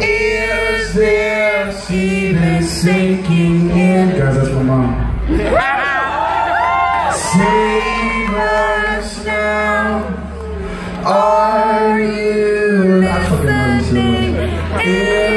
Is there semen sinking in? Guys, that's my mom. Save us now. Are you listening?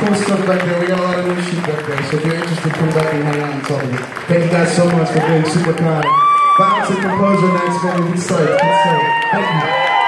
Cool stuff back there. We got a lot of new shit back there. So if you're interested, come back and hang out and talk to me. Thank you guys so much for being super kind. Bounce and composer, nights, man. Good sight. Good sight. Thank you.